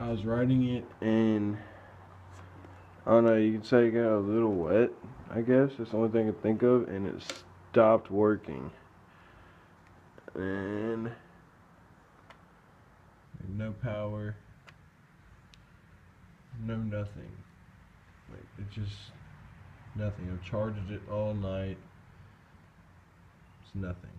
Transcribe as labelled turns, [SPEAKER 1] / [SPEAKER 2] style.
[SPEAKER 1] I was riding it and I don't know, you can say it got a little wet, I guess. That's the only thing I can think of, and it stopped working. And no power, no nothing. Like it just nothing. I've charged it all night. It's nothing.